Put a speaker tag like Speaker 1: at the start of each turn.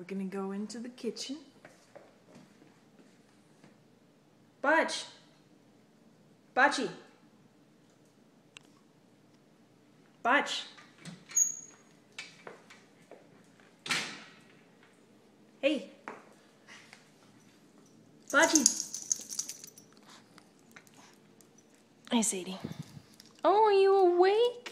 Speaker 1: we're gonna go into the kitchen. Butch! Butchie! Butch! Hey! Butchie! Hey, Sadie. Oh, are you awake?